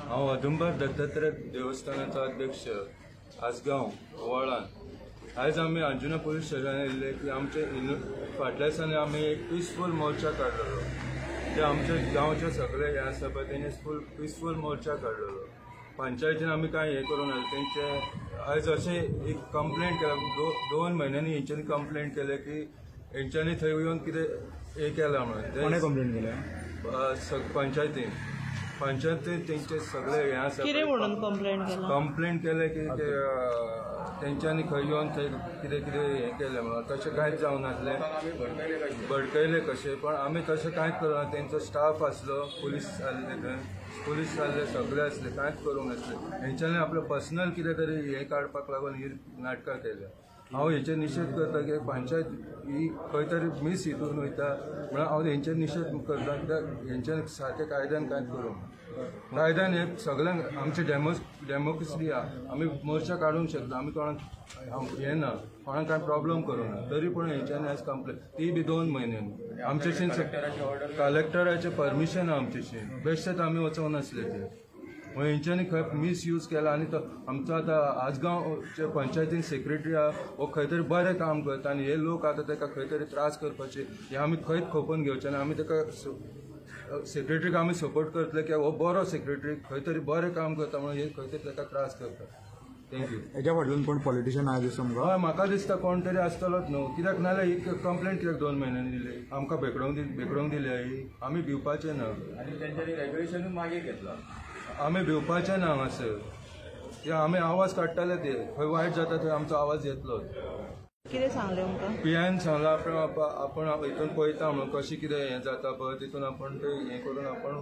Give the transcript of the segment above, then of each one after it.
हांव अदुंबर दत्तात्रय देवस्थानाचो अध्यक्ष आसगांव ओवाळान आयज आमी अंजुना पुलीस स्टेशनार येयल्ले की आमचे इन- फाटल्या दिसांनी आमी एक पिसफूल मोर्चा काडलेलो ते आमचे गांवचे सगळे हे आसा पळय तेणी फूल पिसफूल मोर्चा काडलेलो पंचायतीन आमी कांय हें करूं ना तेंचे आयज अशें एक कंप्लेंट केला. दो, दोन म्हयन्यांनी हेंच्यांनी कंप्लेंट केले की हेंच्यांनी थंय येवन कितें हें केलां म्हणून. कंप्लेंट केल्या सग- पंचायतीन. पंचायतीन तेंचे सगळे हे आसा कंप्लेंट केला? कंप्लेंट केले की तेंच्यांनी खंय येवन थंय कितें कितें हें केलें म्हणून. तशें कांयच जावं नासलें. भडकयले कशें पण आमी तशें कांयच करना तेंचो स्टाफ आसलो पुलीस आसले थंय. पुलीस आसले सगळे आसले कांयच करूंक नासले. हेंच्यांनी आपलें पर्सनल कितें तरी हें काडपाक लागून ही नाटकां केल्या. हांव हेचे निशेध करता की पंचायत ही खंय तरी मिस हितून वयता म्हणून हांव हेंचे निशेध करता. कित्याक हेंच्यानी सारकें कायद्यान कांयच करूंक ना. कायद्यान हे सगळ्यांक आमचे डेमो डेमोक्रेसी आहा? आमी मोर्चा काडूंक शकता. आमी कोणाक हे हें ना कोणाक कांय प्रॉब्लेम करूं ना तरी पूण हेंच्यानी आयज कंप्लेन ती बी दोन म्हयन्यांनी आमचेशीन कलेक्टराचें परमिशन आहा आमचेशीन बेश्टेच आमी वचोंक नासले ते. हेंच्यांनी खंय मिसयूज केला आनी तो आमचो आतां आजगांवचे पंचायतीन सेक्रेटरी आहा हो खंय तरी बरें काम करता आनी हे लोक आतां ताका खंय तरी त्रास करपाचे हे आमी खंयच खोपून घेवचे ना आमी ताका सेक्रेटरीक आमी सपोर्ट करतले की हो बरो सेक्रेटरी खंय तरी बरें काम करता म्हणून हे खंय तरी ताका त्रास करता थँक्यू हेच्या फाटल्यान कोण पॉलिटिशियन दिसता तुमकां हय म्हाका दिसता कोण तरी आसतलोच न्हू. कित्याक नाल्यार ही कंप्लेंट कित्याक दोन म्हयन्यांनी दिली. आमकां बेकडोवंक दिली बेकडोवंक दिली ही आमी भिवपाचे ना. आणि त्यांच्यानी रेग्युलेशन मागे घेतला. आमी भिवपाचे ना हांगासर ते आमी आवाज काडटाले ते. खंय वायट जाता थंय आमचो आवाज येतलो कितें सांगलें आमकां पियान सांगला आपण आपण हितून पळयता म्हणून कशी कितें हें जाता पळय तितून आपण ते हें करून आपण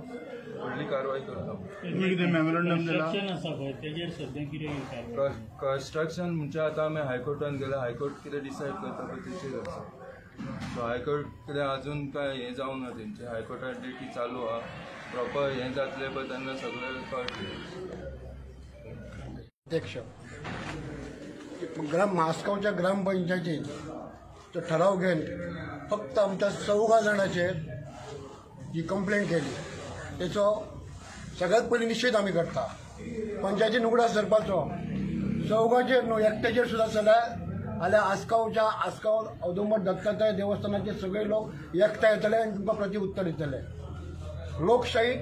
व्हडली कारवाय करता तुमी कितें मेमोरंडम दिला कन्स्ट्रक्शन म्हणजे आतां आमी हायकोर्टान गेले. हायकोर्ट कितें डिसायड करता पळय तेचेर आसा सो हायकोर्ट कितें अजून काय हें जावं ना तेंचे हायकोर्टान डेटी चालू आहा. प्रॉपर हें जातलें पळय तेन्ना सगळें कळटलें अध्यक्ष. ग्राम मास्कावच्या ग्रामपंचायतीत तो ठराव घेवन फक्त आमच्या चौघा जाणांचेर ही कंप्लेंट केली तेचो सगळ्यात पयलीं निशेध आमी करता. पंचायतीन उगडास धरपाचो चौगाचेर न्हू एकट्याचेर सुद्दां चला जाल्यार आसगांवच्या आस्काव औदुंबर दत्तात्रय देवस्थानाचे सगळे लोक एकठांय येतले आनी तुमकां प्रतिउत्तर दितले. लोकशाही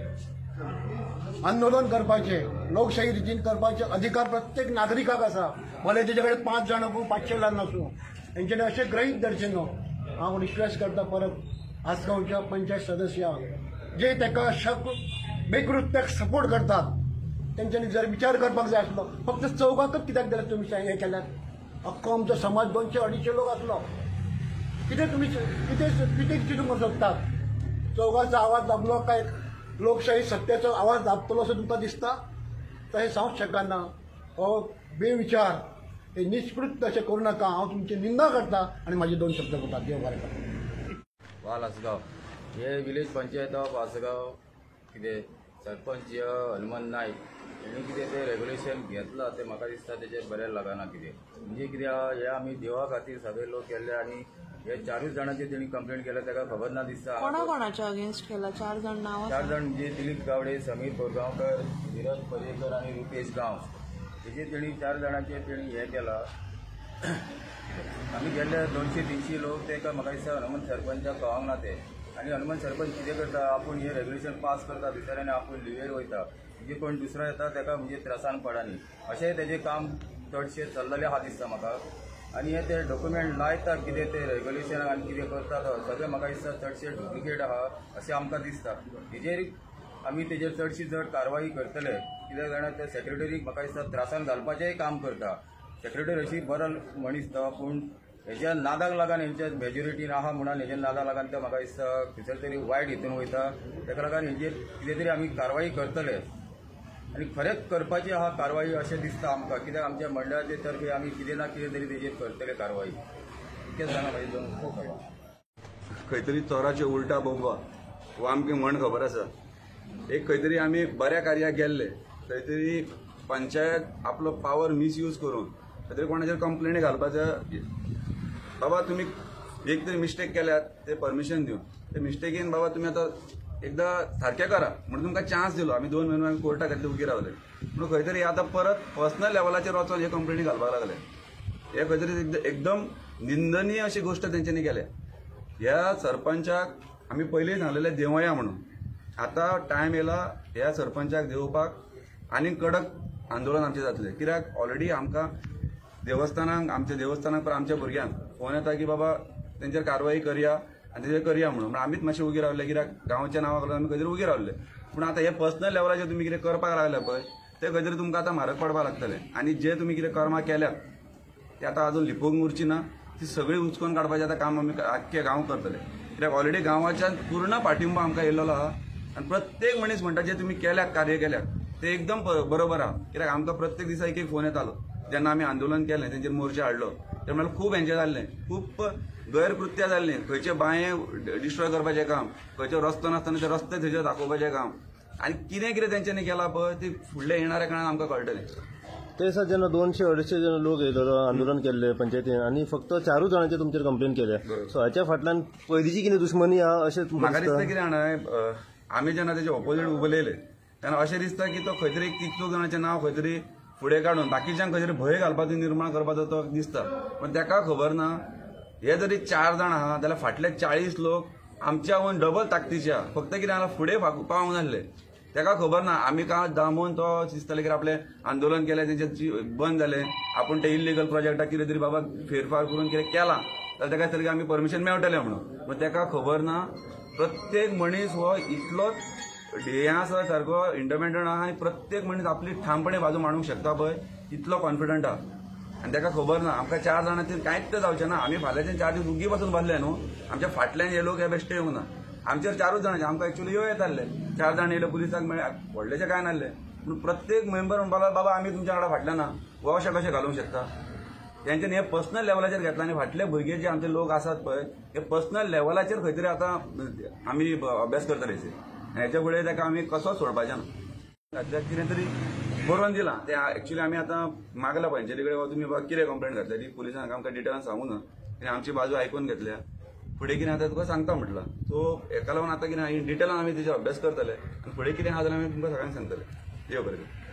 आंदोलन करपाचे लोकशाही रितीन करपाचे अधिकार प्रत्येक नागरिकाक आसा. भले तेजे कडेन पांच जाण आसूं पांचशे जाण आसूं. हेंच्यानी अशें ग्रहीत धरचें न्हू हांव रिक्वेस्ट करता परत आसगांवच्या पंचायत सदस्यांक जे ताका शक बेकृत्याक सपोर्ट करतात. तेंच्यांनी जर विचार करपाक जाय आसलो फक्त चौगाकच कित्याक दिला तुमी हें केल्यात? अख्खो आमचो समाज दोनशे अडीचशे लोक आसलो. कितें तुमी कितें कितें चिंतूंक सोदतात चौगाचो आवाज लागलो काय? लोकशाही सत्याचो आवाज दाबतलो असं तुमकां दिसता? तशें जावंक शकना हो बेविचार हे निष्कृत अशें करूं नाका. हांव तुमची निंदा करता आनी म्हाजे दोन शब्द करता देव बरें करता वाल आसगांव हे विलेज पंचायत ऑफ आसगांव कितें सरपंच हनुमान नायक हेणी कितें तें रेग्युलेशन घेतलां तें म्हाका दिसता तेजेर बरें लागना कितें म्हणजे कितें हे आमी देवा खातीर सगळे लोक केल्ले आनी हे चारूच जाणांची तेणी कंप्लेंट केल्या ताका खबर ना दिसता. कोणा कोणाच्या अगेन्स्ट केला? चार जाण नांव चार जाण म्हणजे दिलीप गावडे समीर कोरगांवकर धीरज पर्येकर आणि रुपेश गांव. हेजे तेणी चार जाणांचेर तेणी हें केलां आमी गेल्ले दोनशे तिनशी लोक तेका म्हाका दिसता हनुमंत सरपंचाक कळोंक ना ते आनी हनुमंत सरपंच कितें करता आपूण हे रेग्युलेशन पास करता भितर आनी आपूण लिवेर वयता म्हणजे कोण दुसरो येता ताका म्हणजे त्रासान पडानी अशें तेजें काम चडशें चल्ललें आहा दिसता म्हाका आनी हे ते डॉक्युमेंट लायता कितें ते रेग्युलेशनाक आनी कितें करतात सगळें म्हाका दिसता चडशे डुप्लिकेट आहा अशें आमकां दिसता हेजेर आमी तेजेर चडशी चड कारवाई करतले कित्याक जाणा ते सेक्रेटरीक म्हाका दिसता त्रासान घालपाचेंय काम करता. सेक्रेटरी अशी बरो मनीस तो पूण हेज्या नादाक लागून हेंच्या मेजॉरिटीन आहा म्हणून हेज्या नादाक लागून ते म्हाका दिसता खंयसर तरी वायट हितून वयता. तेका लागून हेजेर कितें तरी आमी कारवाई करतले. आनी खरेंच करपाची आहा कारवाई अशें दिसता आमकां. कित्याक आमच्या मंडळाचे तर्फे आमी कितें ना कितें तरी तेजेर करतले कारवाई. इतकेच सांगा मागीर दोन हो खंय तरी चोराचे उलटा बोंबा. हो आमकां म्हण खबर आसा. एक खंय तरी आमी बऱ्या कार्याक गेल्ले. खंय तरी पंचायत आपलो पावर मिसयूज करून. खंय तरी कोणाचेर कंप्लेनी घालपाचें? बाबा तुमी एक तरी मिस्टेक केल्यात ते परमिशन दिवन ते मिस्टेकीन बाबा तुमी आतां एकदां सारकें करा. म्हणून तुमकां चान्स दिलो. आमी दोन म्हयने आमी कोर्टाक उगी रावले म्हणून खंय तरी आतां परत पर्सनल लेवलाचेर वचून हे कंप्लेनी घालपाक लागले. हे खंय तरी एकदम निंदनीय अशी गोश्ट तेंच्यांनी केल्या. ह्या सरपंचाक आमी पयलीं सांगलेले देवया म्हणून. आतां टायम येयला ह्या सरपंचाक देवपाक आनी कडक आंदोलन आमचें जातलें. कित्याक ऑलरेडी आमकां देवस्थानांक आमच्या देवस्थानाक पर आमच्या भुरग्यांक फोन येता की बाबा तेंचेर कारवाई करया. आनी तेजेर करया म्हणून. म्हणून आमीच मातशें उगी रावले कित्याक गांवच्या नांवाक लागून आमी खंय उगी रावले. पूण आतां हे पर्सनल लेवलाचेर तुमी कितें करपाक लागले पळय ते खंय तुमकां आतां म्हारग पडपाक लागतले. आनी जे तुमी कितें कर्मां केल्यात ते आतां अजून लिपोवंक उरची ना ती सगळी उचकून काडपाचें आतां काम आमी आख्खे गांव करतले. कित्याक ऑलरेडी गांवाच्यान पूर्ण पाठिंबो आमकां येयल्लो आहा आनी प्रत्येक मनीस म्हणटा जे तुमी केल्यात कार्य केल्यात ते एकदम बरोबर आहा. कित्याक आमकां प्रत्येक दिसा एक एक फोन येतालो जेन्ना आमी आंदोलन केलें तेंचेर मोर्चे हाडलो. ते म्हणल्यार खूब एन्जॉय जाल्लें खूब गैरकृत्य जाल्लीं खंयचे बांये डिस्ट्रॉय करपाचें काम खंयचो रस्तो नासतना ते रस्ते थंयचे दाखोवपाचें काम. आनी कितें कितें तेंच्यांनी केलां पळय ती फुडल्या येणाऱ्या काळान आमकां कळटलें. ते दिसा जेन्ना दोनशे अडीचशे जण लोक येयलो आंदोलन केल्ले पंचायतीन आनी फक्त चारूच जाणांचेर तुमचेर कंप्लेन केल्या सो हाच्या फाटल्यान पयलींची कितें दुश्मनी आहा अशें म्हाका दिसता? कितें जाणा आमी जेन्ना तेजे ऑपोजीट उबयले तेन्ना अशें दिसता की तो खंय तरी एक कितलो जाणांचें नांव खंय तरी फुडें काडून बाकीच्यांक खंय तरी भंय घालपाचो निर्माण करपाचो तो दिसता. पण तेका खबर ना हे जरी चार जाण आहा जाल्यार फाटले चाळीस लोक आमच्याहून डबल ताकदीचे फक्त कितें जालां फुडें फाक- पावंक नासले तेका खबर ना आमी का दामून तो दिसताले की आपलें आंदोलन केलें तेंचें बंद जालें आपूण ते इलिगल प्रोजेक्टाक कितें तरी बाबा फेरफार करून कितें केलां. जाल्यार ताका तरी आमी परमिशन मेळटलें म्हणून. पूण ताका खबर ना प्रत्येक मनीस हो इतलोच हे आसा सारको इंडिपेंडंट आहा आनी प्रत्येक मनीस आपली ठामपणे बाजू मांडूंक शकता पळय इतलो कॉन्फिडंट आहा. आनी ताका खबर ना आमकां चार जाणांचेर कांयच ते जावचें ना. आमी फाल्यांच्यान चार दीस उगी पासून बसले न्हू आमच्या फाटल्यान हे लोक हे बेश्टे येवंक ना. आमचेर चारूच जाणांचे आमकां एक्चुली यो येताले. चार जाण येयले पुलिसांक मेळ्ळे व्हडलेशें कांय नासलें पूण प्रत्येक मेंबर म्हणपाक लागलो, बाबा आमी तुमच्या वांगडा फाटल्यान ना. हो अशें कशें घालूंक शकता? तेंच्यांनी हे पर्सनल लेवलाचेर घेतला आनी फाटले भुरगे जे आमचे लोक आसात पळय हे पर्सनल लेवलाचेर खंय तरी आतां आमी अभ्यास करतले हेच्या फुडें ताका आमी कसोच सोडपाचें ना. राज्याक कितें तरी बरोवन दिलां तें एक्चुली आमी आतां मागला पंचायती कडेन वा तुमी कितें कंप्लेंट घातल्या ती पुलिसांक आमकां डिटेलान सांगू ना. कित्याक आमची बाजू आयकून घेतल्या. फुडें कितें आतां तुका सांगता म्हटलं. सो हेका लागून आतां कितें डिटेलान आमी तेजो अभ्यास करतले. आनी फुडें कितें आहा जाल्यार आमी तुमकां सगळ्यांक सांगतले. देव बरें.